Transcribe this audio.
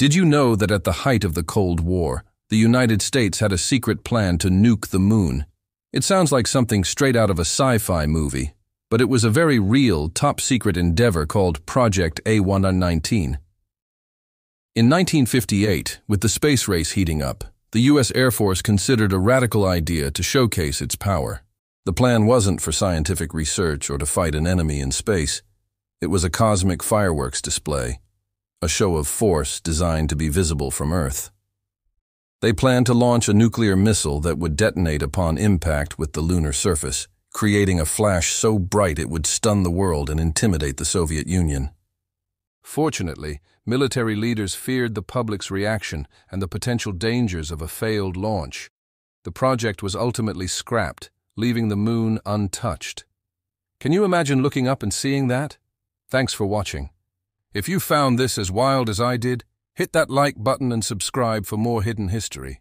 Did you know that at the height of the Cold War, the United States had a secret plan to nuke the moon? It sounds like something straight out of a sci-fi movie, but it was a very real, top-secret endeavor called Project A119. In 1958, with the space race heating up, the U.S. Air Force considered a radical idea to showcase its power. The plan wasn't for scientific research or to fight an enemy in space. It was a cosmic fireworks display, a show of force designed to be visible from Earth. They planned to launch a nuclear missile that would detonate upon impact with the lunar surface, creating a flash so bright it would stun the world and intimidate the Soviet Union. Fortunately, military leaders feared the public's reaction and the potential dangers of a failed launch. The project was ultimately scrapped, leaving the moon untouched. Can you imagine looking up and seeing that? Thanks for watching. If you found this as wild as I did, hit that like button and subscribe for more hidden history.